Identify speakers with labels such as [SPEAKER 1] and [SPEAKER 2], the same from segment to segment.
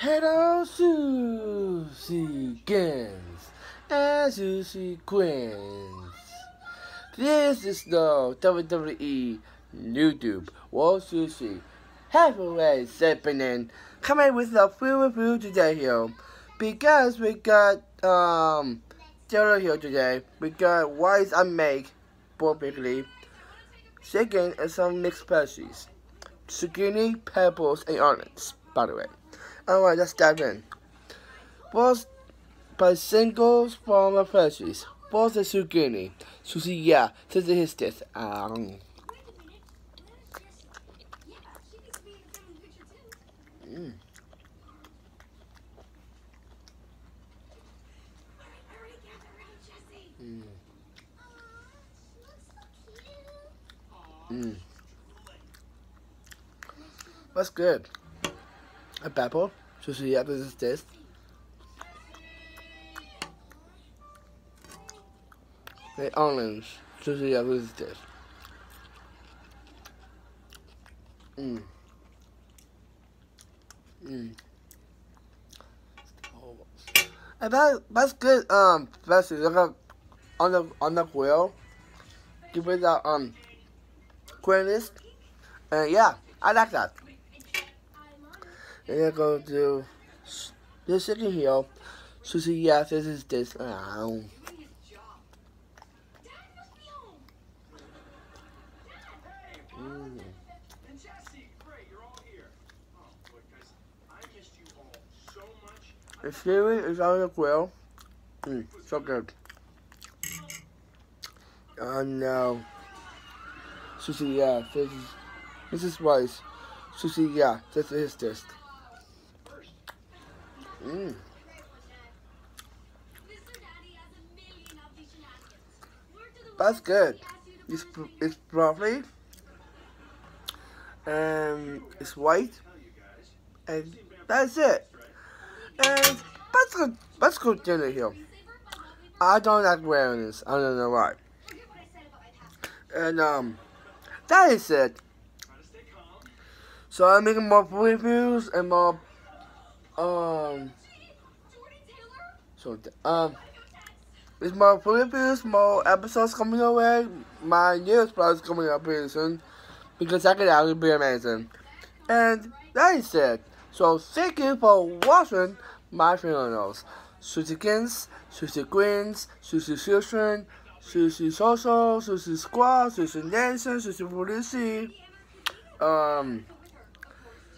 [SPEAKER 1] Hello, Susie Gins and Susie Quins. This is the WWE YouTube World Susie Heavyweight Champion coming with a free review today here because we got um dinner here today. We got rice I make perfectly, chicken and some mixed veggies, zucchini, peppers, and onions. By the way. Alright, let's dive in. First, by singles from the veggies. First the zucchini. Susie, yeah, this is this. Um. Mm. Mm. That's good. A pepper. So see, how this is this. The onions. So see, how this is this. Mm. Mm. And that that's good. Um, especially look on the on the grill. Give it that um, queerness. And yeah, I like that. And then go to this chicken here. So see, yeah, this is this. Oh. Mm. The seaweed is on the grill. Mm, so good. Oh no. Susie, yeah, this is this is rice. Susie, yeah, this is this. Mm. That's good. It's it's broccoli. And it's white. And that's it. And let's go let's go dinner here. I don't like wearing this. I don't know why. And um that is it. So I'm making more reviews and more um so um there's more reviews, more episodes coming your way. My newest is coming up pretty soon because that could actually be amazing. And that is it. So thank you for watching my channels. Susie Kins, Susie Queens, Susie Children, Susie Social, Susie Squad, Susie Nation, Susie Policy, um,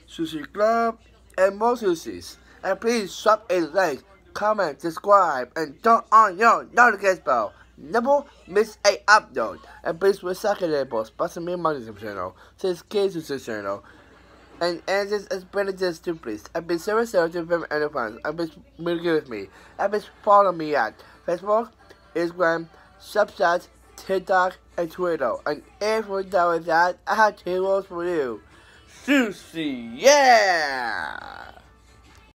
[SPEAKER 1] Susie Club, and more Susies. And please drop a like, comment, subscribe, and turn on your notification bell. Never miss a upload. And please recycle labels. Sponsor me my YouTube channel. Says K Susie channel. And and this is Benedict to please. And please serve serve to film any fans. And please communicate with me. And please follow me at Facebook, Instagram, Snapchat, TikTok, and Twitter. And if you're done with that, I have two rules for you. Susie, yeah!